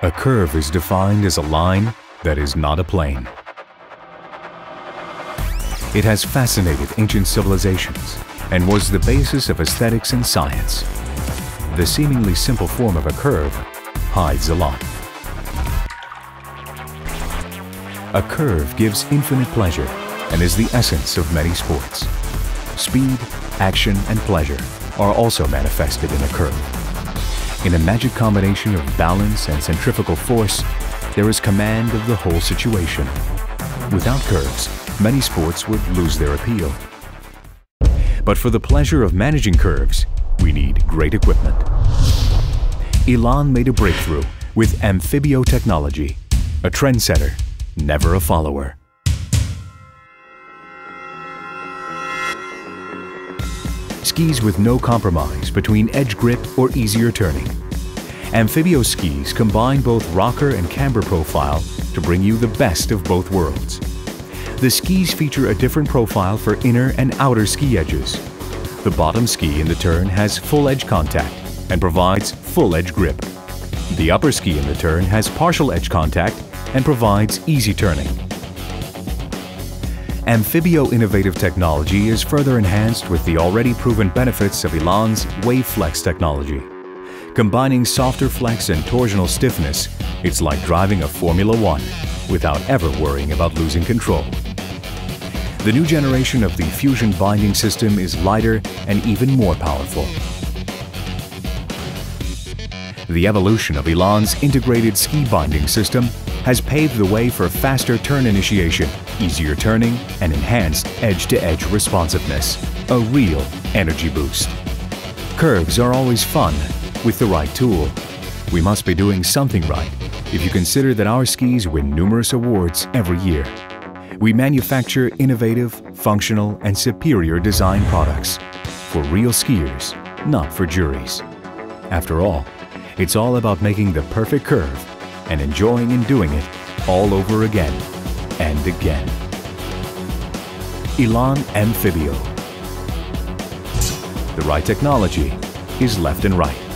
A curve is defined as a line that is not a plane. It has fascinated ancient civilizations and was the basis of aesthetics and science. The seemingly simple form of a curve hides a lot. A curve gives infinite pleasure and is the essence of many sports. Speed, action, and pleasure are also manifested in a curve. In a magic combination of balance and centrifugal force, there is command of the whole situation. Without curves, many sports would lose their appeal. But for the pleasure of managing curves, we need great equipment. Elan made a breakthrough with Amphibio technology, a trendsetter, never a follower. Skis with no compromise between edge grip or easier turning. Amphibio skis combine both rocker and camber profile to bring you the best of both worlds. The skis feature a different profile for inner and outer ski edges. The bottom ski in the turn has full edge contact and provides full edge grip. The upper ski in the turn has partial edge contact and provides easy turning. Amphibio innovative technology is further enhanced with the already proven benefits of Elan's WaveFlex technology. Combining softer flex and torsional stiffness, it's like driving a Formula One without ever worrying about losing control. The new generation of the Fusion binding system is lighter and even more powerful. The evolution of Elan's integrated ski binding system has paved the way for faster turn initiation, easier turning, and enhanced edge-to-edge -edge responsiveness. A real energy boost. Curves are always fun with the right tool. We must be doing something right if you consider that our skis win numerous awards every year. We manufacture innovative, functional, and superior design products for real skiers, not for juries. After all, it's all about making the perfect curve and enjoying and doing it all over again and again. Elan Amphibio. The right technology is left and right.